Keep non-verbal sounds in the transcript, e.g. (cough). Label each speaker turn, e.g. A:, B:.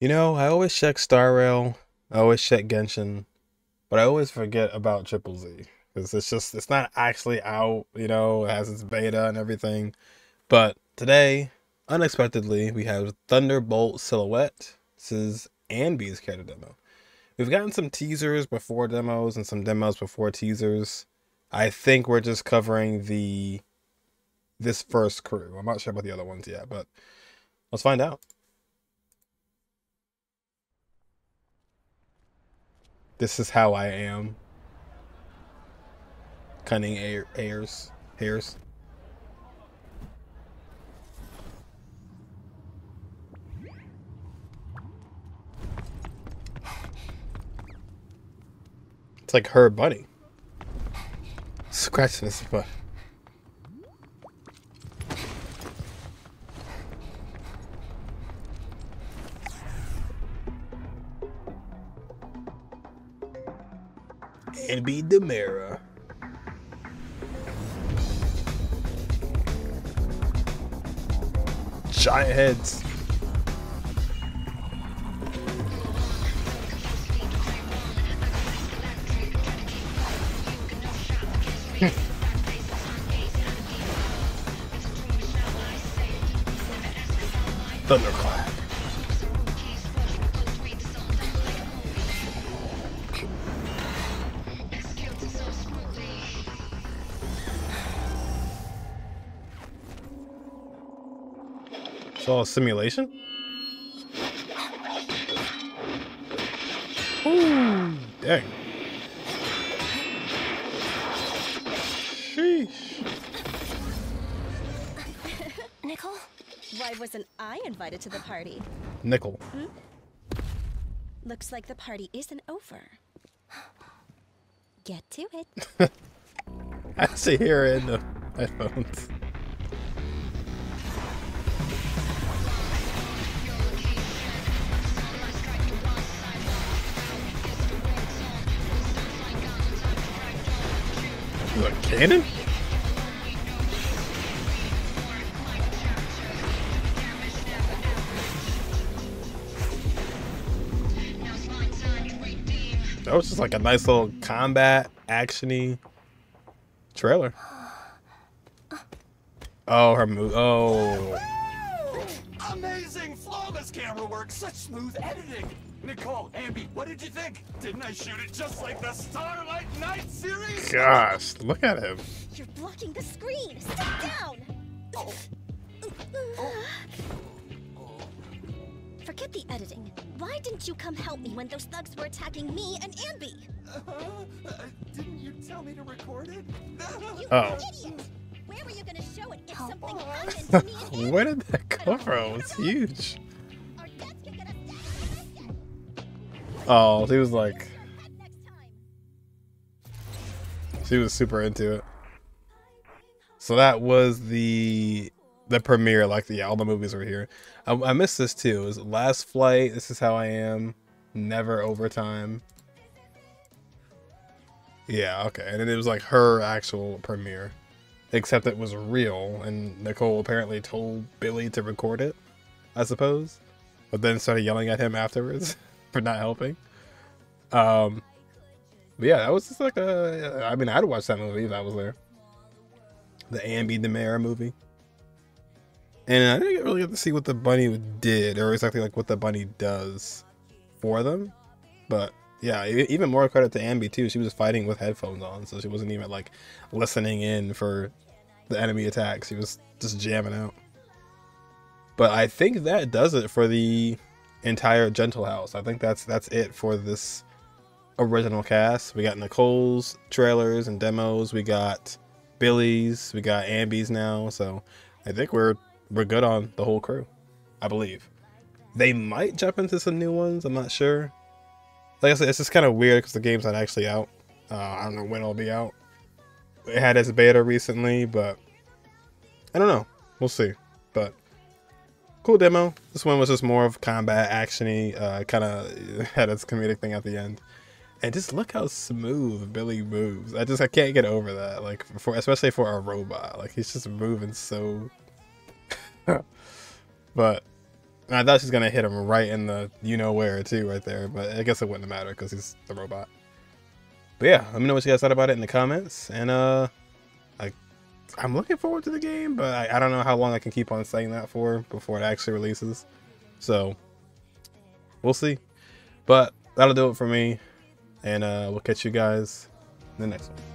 A: You know, I always check Star Rail, I always check Genshin, but I always forget about Triple Z because it's just it's not actually out. You know, it has its beta and everything. But today, unexpectedly, we have Thunderbolt Silhouette. This is Anby's character demo. We've gotten some teasers before demos and some demos before teasers. I think we're just covering the this first crew. I'm not sure about the other ones yet, but let's find out. This is how I am. Cunning air, airs, hairs. It's like her buddy. Scratch this butt. Anby Demara. Giant heads. (laughs) Thunderclap. It's all a simulation? Ooh, dang. Sheesh.
B: Nicole? Why wasn't I invited to the party?
A: Nicole. Hmm?
B: Looks like the party isn't over. Get to it. (laughs)
A: I see here in the headphones. It cannon? That was just like a nice little combat actiony trailer. Oh, her move. Oh,
C: Amazing, flawless camera work, such smooth editing. Nicole, Anby, what did you think? Didn't I shoot it just like the Starlight Knight series?
A: gosh, look at him.
B: You're blocking the screen. Step down. Forget the editing. Why didn't you come help me when those thugs were attacking me and Anby?
C: Uh, uh, didn't you tell me to record it?
B: You
A: Oh.
B: idiot! Where were you gonna show it if something
C: on.
B: happened to me and (laughs) Anby?
A: Where did that come from? It's huge. Oh, she was like, she was super into it. So that was the the premiere. Like, the, yeah, all the movies were here. I, I missed this too. It was Last Flight. This is how I am. Never overtime. Yeah, okay. And then it was like her actual premiere, except it was real. And Nicole apparently told Billy to record it, I suppose, but then started yelling at him afterwards (laughs) for not helping. Um, but yeah, that was just like a. I mean, I'd watch that movie if I was there. The Anby Demara movie. And I didn't really get to see what the bunny did, or exactly like what the bunny does for them. But yeah, even more credit to Anby too. She was fighting with headphones on, so she wasn't even like listening in for the enemy attacks. She was just jamming out. But I think that does it for the entire Gentle House. I think that's that's it for this original cast. We got Nicole's trailers and demos. We got Billy's. We got Anby's now. So I think we're we're good on the whole crew. I believe they might jump into some new ones. I'm not sure. Like I said, it's just kind of weird because the game's not actually out. Uh, I don't know when it'll be out. It had its beta recently, but I don't know. We'll see. Cool demo. This one was just more of combat actiony. Uh, kind of had its comedic thing at the end. And just look how smooth Billy moves. I just I can't get over that. Like for especially for a robot. Like he's just moving so. (laughs) but I thought she's gonna hit him right in the you know where too, right there. But I guess it wouldn't matter because he's the robot. But yeah, let me know what you guys thought about it in the comments. And uh, I'm looking forward to the game, but I, I don't know how long I can keep on saying that for before it actually releases. So we'll see. But that'll do it for me, and uh, we'll catch you guys in the next one.